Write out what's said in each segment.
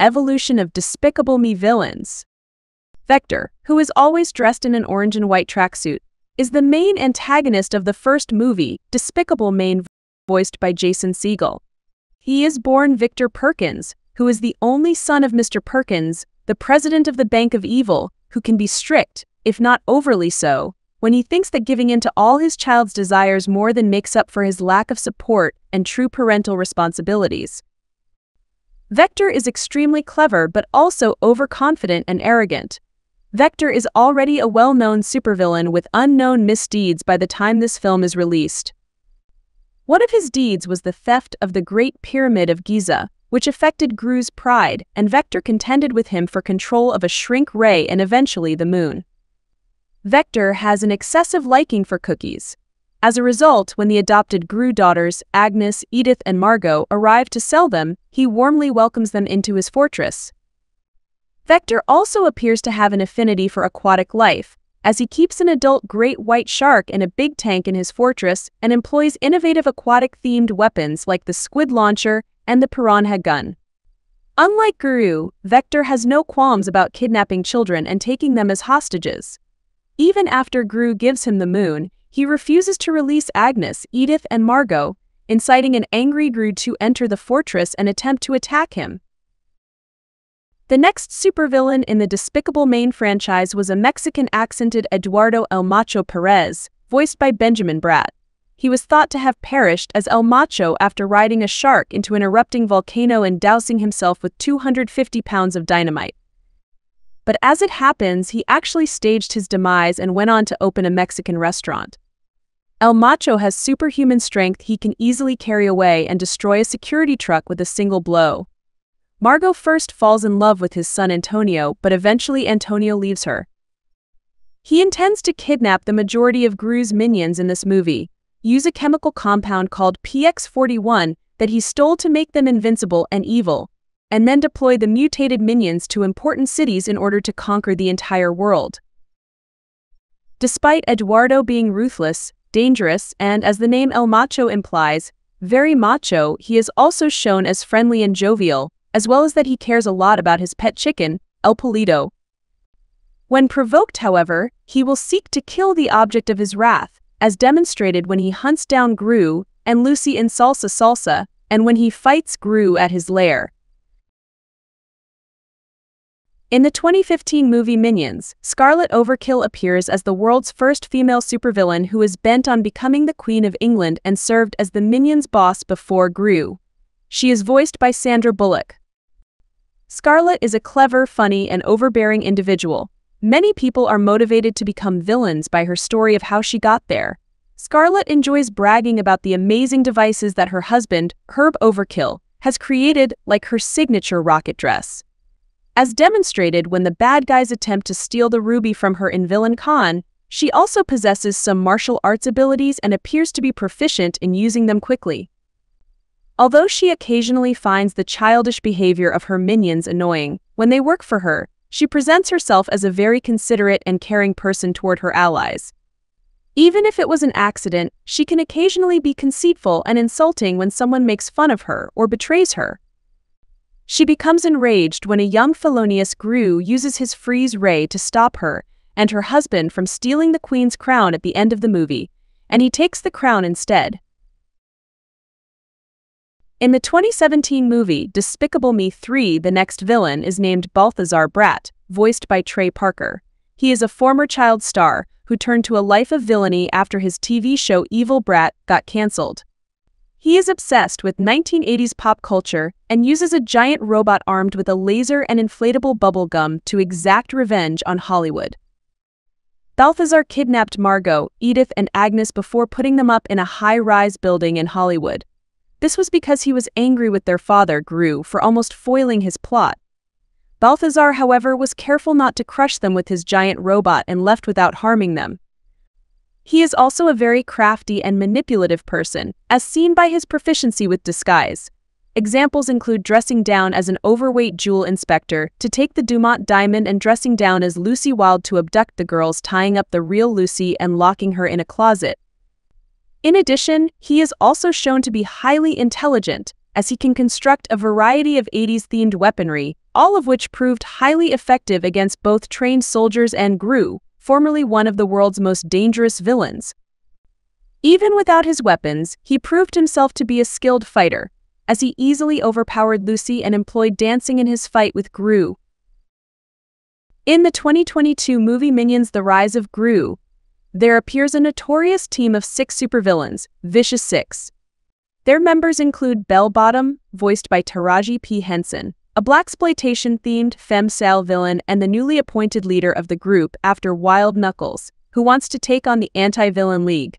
evolution of Despicable Me villains. Vector, who is always dressed in an orange and white tracksuit, is the main antagonist of the first movie, Despicable Me, voiced by Jason Segel. He is born Victor Perkins, who is the only son of Mr. Perkins, the president of the Bank of Evil, who can be strict, if not overly so, when he thinks that giving in to all his child's desires more than makes up for his lack of support and true parental responsibilities. Vector is extremely clever but also overconfident and arrogant. Vector is already a well-known supervillain with unknown misdeeds by the time this film is released. One of his deeds was the theft of the Great Pyramid of Giza, which affected Gru's pride, and Vector contended with him for control of a shrink ray and eventually the moon. Vector has an excessive liking for cookies. As a result, when the adopted Gru daughters, Agnes, Edith, and Margot, arrive to sell them, he warmly welcomes them into his fortress. Vector also appears to have an affinity for aquatic life, as he keeps an adult great white shark in a big tank in his fortress and employs innovative aquatic-themed weapons like the squid launcher and the piranha gun. Unlike Gru, Vector has no qualms about kidnapping children and taking them as hostages. Even after Gru gives him the moon, he refuses to release Agnes, Edith, and Margot, inciting an angry Gru to enter the fortress and attempt to attack him. The next supervillain in the Despicable Me franchise was a Mexican-accented Eduardo El Macho Perez, voiced by Benjamin Bratt. He was thought to have perished as El Macho after riding a shark into an erupting volcano and dousing himself with 250 pounds of dynamite. But as it happens, he actually staged his demise and went on to open a Mexican restaurant. El Macho has superhuman strength he can easily carry away and destroy a security truck with a single blow. Margot first falls in love with his son Antonio, but eventually Antonio leaves her. He intends to kidnap the majority of Gru's minions in this movie, use a chemical compound called PX41 that he stole to make them invincible and evil, and then deploy the mutated minions to important cities in order to conquer the entire world. Despite Eduardo being ruthless, dangerous, and, as the name El Macho implies, very macho, he is also shown as friendly and jovial, as well as that he cares a lot about his pet chicken, El Pollito. When provoked, however, he will seek to kill the object of his wrath, as demonstrated when he hunts down Gru and Lucy in Salsa Salsa, and when he fights Gru at his lair. In the 2015 movie Minions, Scarlet Overkill appears as the world's first female supervillain who is bent on becoming the Queen of England and served as the Minions' boss before Gru. She is voiced by Sandra Bullock. Scarlet is a clever, funny, and overbearing individual. Many people are motivated to become villains by her story of how she got there. Scarlet enjoys bragging about the amazing devices that her husband, Herb Overkill, has created, like her signature rocket dress. As demonstrated when the bad guys attempt to steal the ruby from her in Villain-Con, she also possesses some martial arts abilities and appears to be proficient in using them quickly. Although she occasionally finds the childish behavior of her minions annoying, when they work for her, she presents herself as a very considerate and caring person toward her allies. Even if it was an accident, she can occasionally be conceitful and insulting when someone makes fun of her or betrays her. She becomes enraged when a young Felonious Gru uses his freeze ray to stop her and her husband from stealing the queen's crown at the end of the movie, and he takes the crown instead. In the 2017 movie Despicable Me 3, the next villain is named Balthazar Bratt, voiced by Trey Parker. He is a former child star who turned to a life of villainy after his TV show Evil Bratt got cancelled. He is obsessed with 1980s pop culture and uses a giant robot armed with a laser and inflatable bubble gum to exact revenge on Hollywood. Balthazar kidnapped Margot, Edith, and Agnes before putting them up in a high-rise building in Hollywood. This was because he was angry with their father, Gru, for almost foiling his plot. Balthazar, however, was careful not to crush them with his giant robot and left without harming them. He is also a very crafty and manipulative person, as seen by his proficiency with disguise. Examples include dressing down as an overweight jewel inspector to take the Dumont diamond and dressing down as Lucy Wilde to abduct the girls tying up the real Lucy and locking her in a closet. In addition, he is also shown to be highly intelligent, as he can construct a variety of 80s-themed weaponry, all of which proved highly effective against both trained soldiers and Gru, formerly one of the world's most dangerous villains. Even without his weapons, he proved himself to be a skilled fighter, as he easily overpowered Lucy and employed dancing in his fight with Gru. In the 2022 movie Minions The Rise of Gru, there appears a notorious team of six supervillains, Vicious Six. Their members include Bell Bottom, voiced by Taraji P. Henson, a blaxploitation-themed femme-sale villain and the newly appointed leader of the group after Wild Knuckles, who wants to take on the anti-villain league.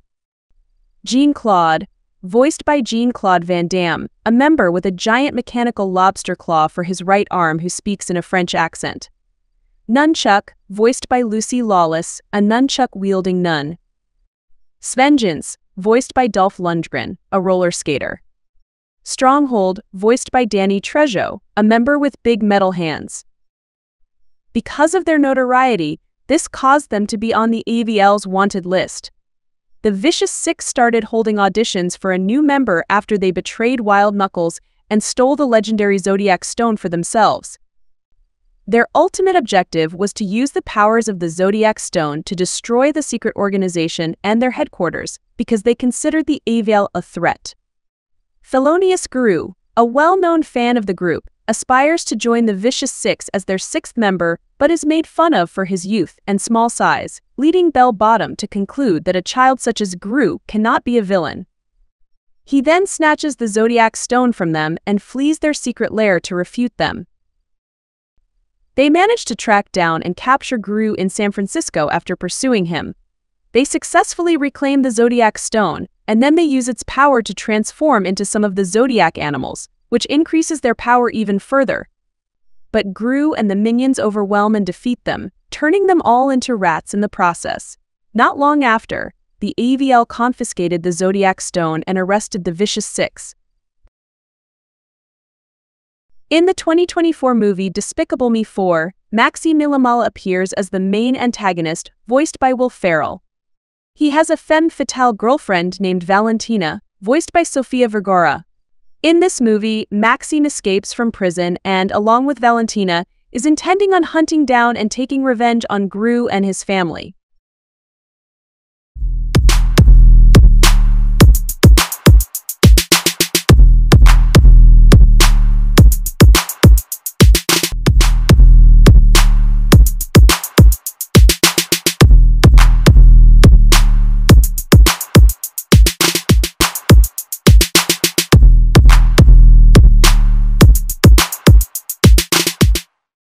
Jean Claude, voiced by Jean-Claude Van Damme, a member with a giant mechanical lobster claw for his right arm who speaks in a French accent. Nunchuck, voiced by Lucy Lawless, a nunchuck-wielding nun. Svengeance, voiced by Dolph Lundgren, a roller skater. Stronghold, voiced by Danny Trejo, a member with big metal hands. Because of their notoriety, this caused them to be on the AVL's wanted list. The Vicious Six started holding auditions for a new member after they betrayed Wild Knuckles and stole the legendary Zodiac Stone for themselves. Their ultimate objective was to use the powers of the Zodiac Stone to destroy the secret organization and their headquarters because they considered the AVL a threat. Felonious Gru, a well-known fan of the group, aspires to join the Vicious Six as their sixth member but is made fun of for his youth and small size, leading Bell Bottom to conclude that a child such as Gru cannot be a villain. He then snatches the Zodiac Stone from them and flees their secret lair to refute them. They manage to track down and capture Gru in San Francisco after pursuing him. They successfully reclaim the Zodiac Stone, and then they use its power to transform into some of the Zodiac animals, which increases their power even further. But Gru and the minions overwhelm and defeat them, turning them all into rats in the process. Not long after, the AVL confiscated the Zodiac Stone and arrested the Vicious Six, in the 2024 movie Despicable Me 4, Maxime Le Mal appears as the main antagonist, voiced by Will Ferrell. He has a femme fatale girlfriend named Valentina, voiced by Sofia Vergara. In this movie, Maxime escapes from prison and, along with Valentina, is intending on hunting down and taking revenge on Gru and his family.